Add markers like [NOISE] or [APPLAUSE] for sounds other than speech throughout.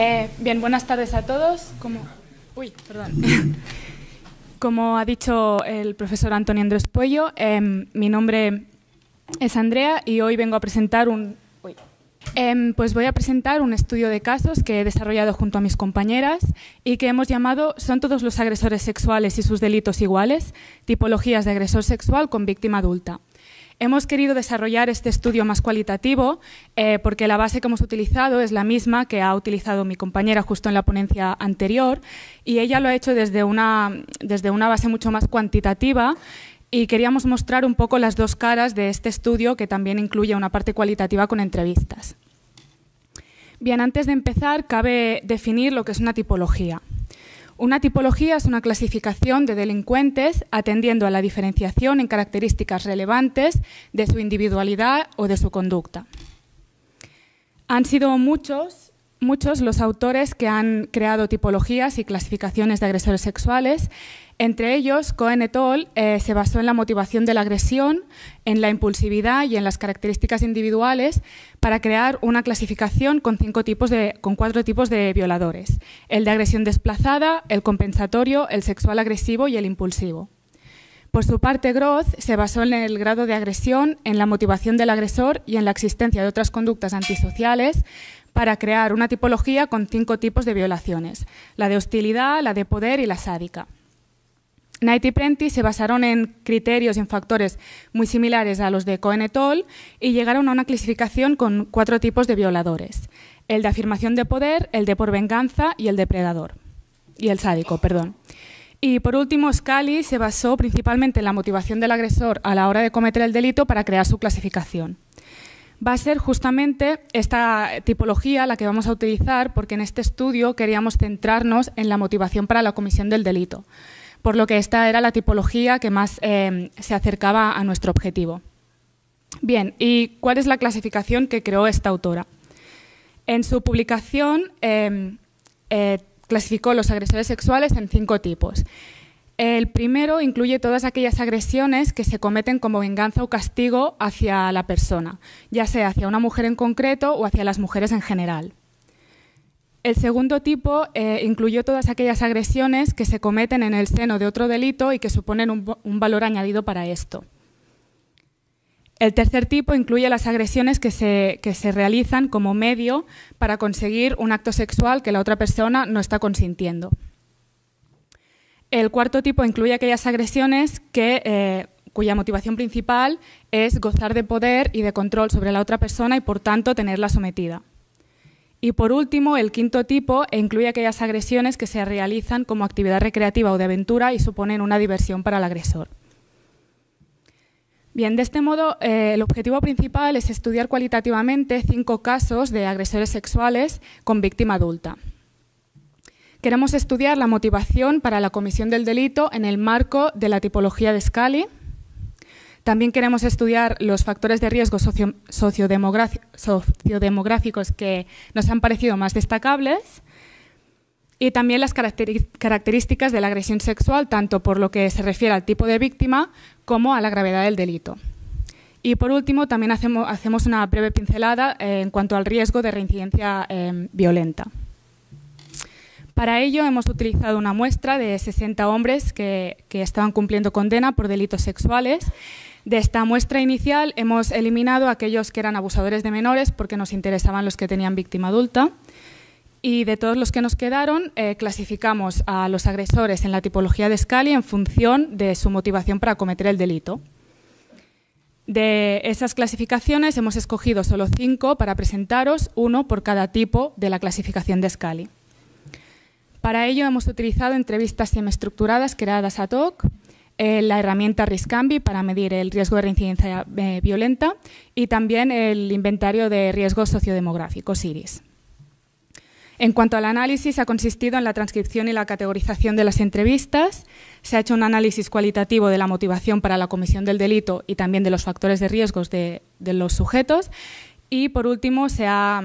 Eh, bien, buenas tardes a todos. Como, uy, perdón. [LAUGHS] Como ha dicho el profesor Antonio Andrés Puello, em, mi nombre es Andrea y hoy vengo a presentar un... Em, pues voy a presentar un estudio de casos que he desarrollado junto a mis compañeras y que hemos llamado ¿Son todos los agresores sexuales y sus delitos iguales? Tipologías de agresor sexual con víctima adulta. Hemos querido desarrollar este estudio más cualitativo eh, porque la base que hemos utilizado es la misma que ha utilizado mi compañera justo en la ponencia anterior y ella lo ha hecho desde una, desde una base mucho más cuantitativa y queríamos mostrar un poco las dos caras de este estudio que también incluye una parte cualitativa con entrevistas. Bien, antes de empezar, cabe definir lo que es una tipología. Una tipología es una clasificación de delincuentes atendiendo a la diferenciación en características relevantes de su individualidad o de su conducta. Han sido muchos, muchos los autores que han creado tipologías y clasificaciones de agresores sexuales entre ellos, Cohen et al. Eh, se basó en la motivación de la agresión, en la impulsividad y en las características individuales para crear una clasificación con, cuatro tipos de violadores. El de agresión desplazada, el compensatorio, el sexual agresivo y el impulsivo. Por su parte, Groth se basó en el grado de agresión, en la motivación del agresor y en la existencia de otras conductas antisociales para crear una tipología con cinco tipos de violaciones, la de hostilidad, la de poder y la sádica. Knight y Prentice se basaron en criterios y en factores muy similares a los de Cohen et al. y llegaron a una clasificación con cuatro tipos de violadores: el de afirmación de poder, el de por venganza y el depredador. Y el sádico, perdón. Y por último, Scali se basó principalmente en la motivación del agresor a la hora de cometer el delito para crear su clasificación. Va a ser justamente esta tipología la que vamos a utilizar porque en este estudio queríamos centrarnos en la motivación para la comisión del delito por lo que esta era la tipología que más eh, se acercaba a nuestro objetivo. Bien, ¿y cuál es la clasificación que creó esta autora? En su publicación em, eh, clasificó los agresores sexuales en cinco tipos. El primero incluye todas aquellas agresiones que se cometen como venganza o castigo hacia la persona, ya sea hacia una mujer en concreto o hacia las mujeres en general. El segundo tipo eh, incluyó todas aquellas agresiones que se cometen en el seno de otro delito y que suponen un, valor añadido para esto. El tercer tipo incluye las agresiones que se, que se, realizan como medio para conseguir un acto sexual que la otra persona no está consintiendo. El cuarto tipo incluye aquellas agresiones que, eh, cuya motivación principal es gozar de poder y de control sobre la otra persona y, por tanto, tenerla sometida. Y por último, el quinto tipo incluye aquellas agresiones que se realizan como actividad recreativa o de aventura y suponen una diversión para el agresor. Bien, de este modo, eh, el objetivo principal es estudiar cualitativamente cinco casos de agresores sexuales con víctima adulta. Queremos estudiar la motivación para la comisión del delito en el marco de la tipología de Scali, también queremos estudiar los factores de riesgo sociodemográficos que nos han parecido más destacables y también las características de la agresión sexual, tanto por lo que se refiere al tipo de víctima como a la gravedad del delito. Y por último, también hacemos, una breve pincelada eh, en cuanto al riesgo de reincidencia eh, violenta. Para ello hemos utilizado una muestra de 60 hombres que, estaban cumpliendo condena por delitos sexuales de esta muestra inicial hemos eliminado aquellos que eran abusadores de menores porque nos interesaban los que tenían víctima adulta. Y de todos los que nos quedaron, eh, clasificamos a los agresores en la tipología de Scali en función de su motivación para cometer el delito. De esas clasificaciones hemos escogido solo cinco para presentaros, uno por cada tipo de la clasificación de Scali. Para ello hemos utilizado entrevistas semiestructuradas creadas ad hoc, eh, la herramienta RISCAMBI para medir el riesgo de reincidencia eh, violenta y también el inventario de riesgos sociodemográficos IRIS. En cuanto al análisis, ha consistido en la transcripción y la categorización de las entrevistas, se ha hecho un análisis cualitativo de la motivación para la comisión del delito y también de los factores de riesgos de, los sujetos y, por último, se ha,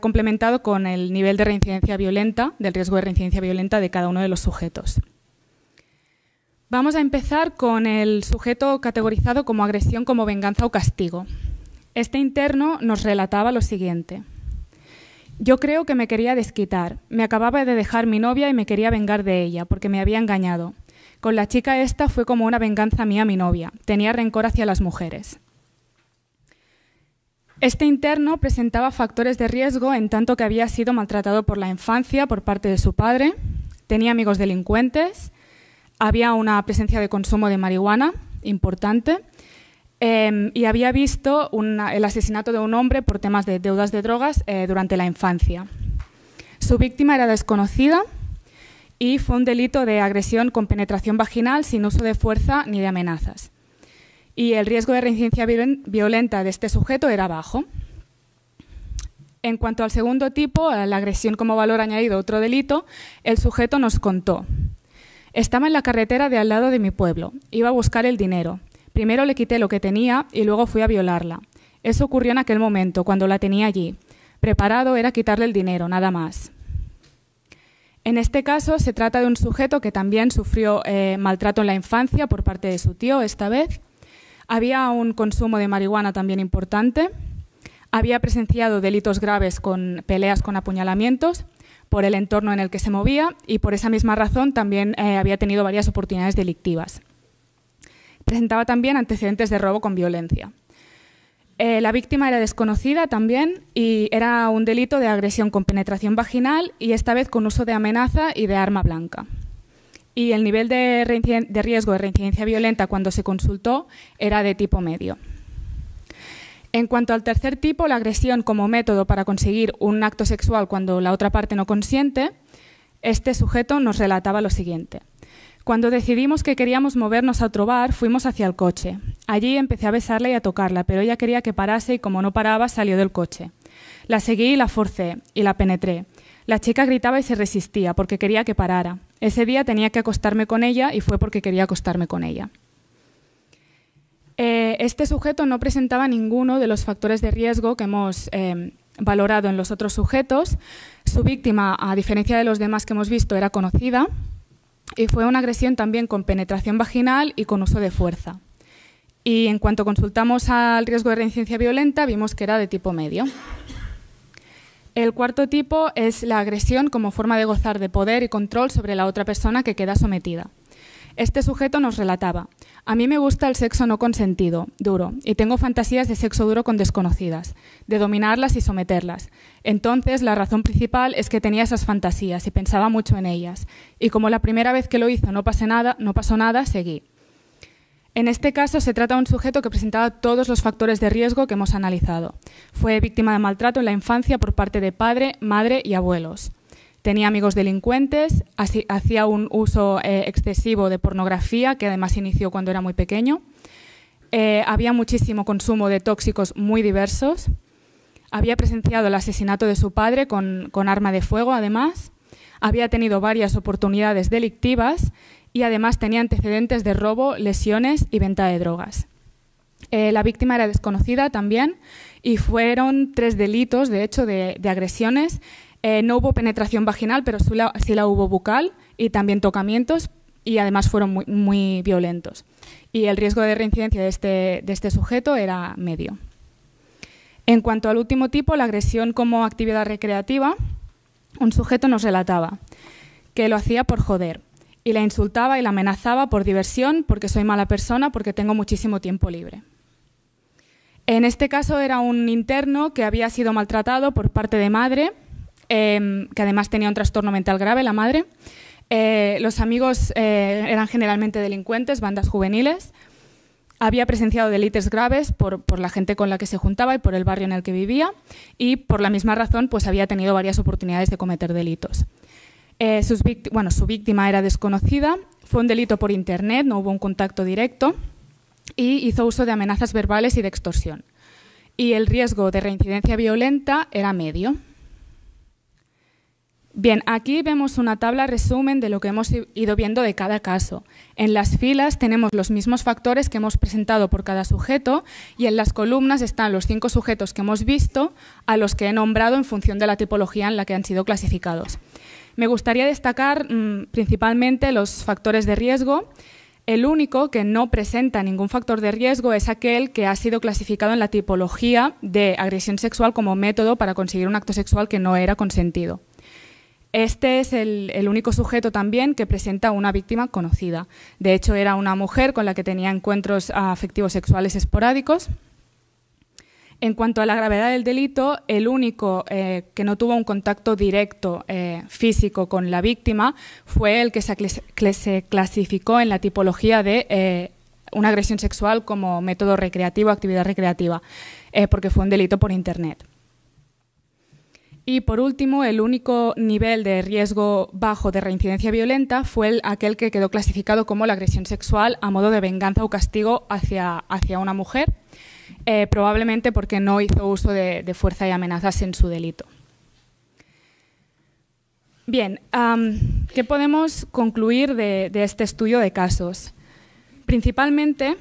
complementado con el nivel de reincidencia violenta, del riesgo de reincidencia violenta de cada uno de los sujetos. Vamos a empezar con el sujeto categorizado como agresión como venganza o castigo. Este interno nos relataba lo siguiente. Yo creo que me quería desquitar. Me acababa de dejar mi novia y me quería vengar de ella, porque me había engañado. Con la chica esta fue como una venganza mía a mi novia. Tenía rencor hacia las mujeres. Este interno presentaba factores de riesgo en tanto que había sido maltratado por la infancia por parte de su padre, tenía amigos delincuentes, había una presencia de consumo de marihuana importante em, y había visto el asesinato de un hombre por temas de deudas de drogas eh, durante la infancia. Su víctima era desconocida y fue un delito de agresión con penetración vaginal sin uso de fuerza ni de amenazas y el riesgo de reincidencia violenta de este sujeto era bajo. En cuanto al segundo tipo, a la agresión como valor añadido, otro delito, el sujeto nos contó. Estaba en la carretera de al lado de mi pueblo. Iba a buscar el dinero. Primero le quité lo que tenía y luego fui a violarla. Eso ocurrió en aquel momento, cuando la tenía allí. Preparado era quitarle el dinero, nada más. En este caso se trata de un sujeto que también sufrió eh, maltrato en la infancia por parte de su tío, esta vez, había un consumo de marihuana también importante. Había presenciado delitos graves con peleas con apuñalamientos por el entorno en el que se movía y por esa misma razón también eh, había tenido varias oportunidades delictivas. Presentaba también antecedentes de robo con violencia. Eh, la víctima era desconocida también y era un delito de agresión con penetración vaginal y esta vez con uso de amenaza y de arma blanca y el nivel de, riesgo de reincidencia violenta cuando se consultó era de tipo medio. En cuanto al tercer tipo, la agresión como método para conseguir un acto sexual cuando la otra parte no consiente, este sujeto nos relataba lo siguiente. Cuando decidimos que queríamos movernos a otro bar, fuimos hacia el coche. Allí empecé a besarla y a tocarla, pero ella quería que parase y como no paraba, salió del coche. La seguí y la forcé y la penetré. La chica gritaba y se resistía porque quería que parara. Ese día tenía que acostarme con ella y fue porque quería acostarme con ella. Eh, este sujeto no presentaba ninguno de los factores de riesgo que hemos eh, valorado en los otros sujetos. Su víctima, a diferencia de los demás que hemos visto, era conocida y fue una agresión también con penetración vaginal y con uso de fuerza. Y en cuanto consultamos al riesgo de reincidencia violenta, vimos que era de tipo medio. El cuarto tipo es la agresión como forma de gozar de poder y control sobre la otra persona que queda sometida. Este sujeto nos relataba, a mí me gusta el sexo no consentido, duro, y tengo fantasías de sexo duro con desconocidas, de dominarlas y someterlas. Entonces, la razón principal es que tenía esas fantasías y pensaba mucho en ellas, y como la primera vez que lo hizo no, nada, no pasó nada, seguí. En este caso se trata de un sujeto que presentaba todos los factores de riesgo que hemos analizado. Fue víctima de maltrato en la infancia por parte de padre, madre y abuelos. Tenía amigos delincuentes, hacía un uso eh, excesivo de pornografía, que además inició cuando era muy pequeño. Eh, había muchísimo consumo de tóxicos muy diversos. Había presenciado el asesinato de su padre con arma de fuego, además. Había tenido varias oportunidades delictivas y además tenía antecedentes de robo, lesiones y venta de drogas. Eh, la víctima era desconocida también y fueron tres delitos, de hecho, de, agresiones. Eh, no hubo penetración vaginal, pero sí la, hubo bucal y también tocamientos y además fueron muy, violentos. Y el riesgo de reincidencia de este, de este sujeto era medio. En cuanto al último tipo, la agresión como actividad recreativa, un sujeto nos relataba que lo hacía por joder, y la insultaba y la amenazaba por diversión, porque soy mala persona, porque tengo muchísimo tiempo libre. En este caso era un interno que había sido maltratado por parte de madre, em, que además tenía un trastorno mental grave, la madre. Eh, los amigos eh, eran generalmente delincuentes, bandas juveniles. Había presenciado delitos graves por, por, la gente con la que se juntaba y por el barrio en el que vivía y por la misma razón pues había tenido varias oportunidades de cometer delitos. Eh, su víctima era desconocida, fue un delito por Internet, no hubo un contacto directo y hizo uso de amenazas verbales y de extorsión. Y el riesgo de reincidencia violenta era medio. Bien, aquí vemos una tabla resumen de lo que hemos ido viendo de cada caso. En las filas tenemos los mismos factores que hemos presentado por cada sujeto y en las columnas están los cinco sujetos que hemos visto a los que he nombrado en función de la tipología en la que han sido clasificados. Me gustaría destacar mm, principalmente los factores de riesgo. El único que no presenta ningún factor de riesgo es aquel que ha sido clasificado en la tipología de agresión sexual como método para conseguir un acto sexual que no era consentido. Este es el, único sujeto también que presenta una víctima conocida. De hecho, era una mujer con la que tenía encuentros afectivos sexuales esporádicos. En cuanto a la gravedad del delito, el único eh, que no tuvo un contacto directo eh, físico con la víctima fue el que se, clasificó en la tipología de eh, una agresión sexual como método recreativo, actividad recreativa, porque fue un delito por Internet. Y por último, el único nivel de riesgo bajo de reincidencia violenta fue aquel que quedó clasificado como la agresión sexual a modo de venganza o castigo hacia, hacia una mujer, eh, probablemente porque no hizo uso de, fuerza y amenazas en su delito. Bien, ¿qué podemos concluir de este estudio de casos? Principalmente,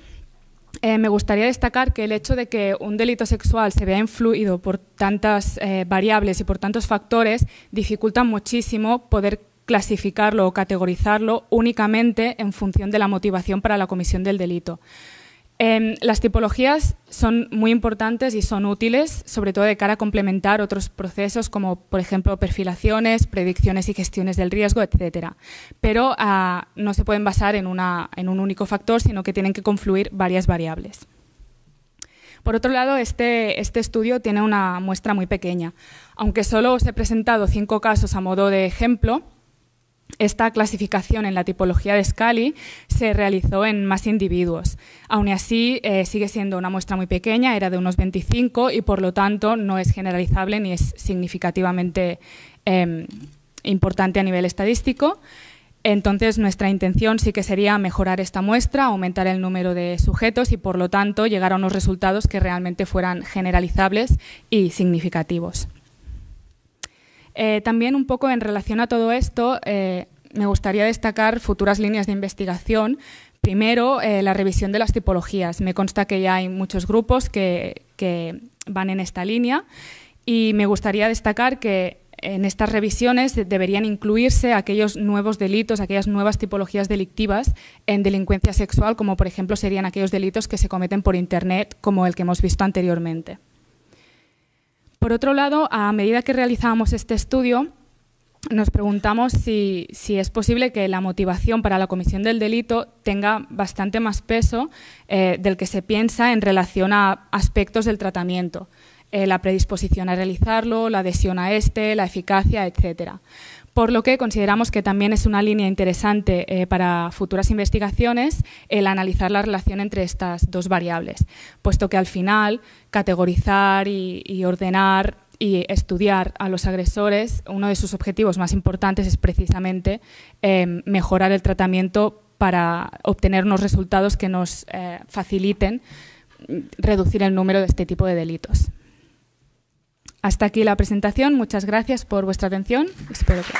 eh, me gustaría destacar que el hecho de que un delito sexual se vea influido por tantas eh, variables y por tantos factores dificulta muchísimo poder clasificarlo o categorizarlo únicamente en función de la motivación para la comisión del delito. Em, las tipologías son muy importantes y son útiles, sobre todo de cara a complementar otros procesos como, por ejemplo, perfilaciones, predicciones y gestiones del riesgo, etcétera. Pero ah, no se pueden basar en, un único factor, sino que tienen que confluir varias variables. Por otro lado, este, este, estudio tiene una muestra muy pequeña. Aunque solo os he presentado cinco casos a modo de ejemplo, esta clasificación en la tipología de Scali se realizó en más individuos. Aún así, eh, sigue siendo una muestra muy pequeña, era de unos 25 y por lo tanto no es generalizable ni es significativamente em, importante a nivel estadístico. Entonces, nuestra intención sí que sería mejorar esta muestra, aumentar el número de sujetos y, por lo tanto, llegar a unos resultados que realmente fueran generalizables y significativos. Eh, también un poco en relación a todo esto, eh, me gustaría destacar futuras líneas de investigación. Primero, eh, la revisión de las tipologías. Me consta que ya hay muchos grupos que, van en esta línea y me gustaría destacar que en estas revisiones deberían incluirse aquellos nuevos delitos, aquellas nuevas tipologías delictivas en delincuencia sexual, como por ejemplo serían aquellos delitos que se cometen por Internet, como el que hemos visto anteriormente. Por otro lado, a medida que realizábamos este estudio, nos preguntamos si, es posible que la motivación para la comisión del delito tenga bastante más peso eh, del que se piensa en relación a aspectos del tratamiento, eh, la predisposición a realizarlo, la adhesión a este, la eficacia, etcétera por lo que consideramos que también es una línea interesante eh, para futuras investigaciones el analizar la relación entre estas dos variables, puesto que al final categorizar y, ordenar y estudiar a los agresores, uno de sus objetivos más importantes es precisamente em, mejorar el tratamiento para obtener unos resultados que nos eh, faciliten reducir el número de este tipo de delitos. Hasta aquí la presentación. Muchas gracias por vuestra atención. Espero que.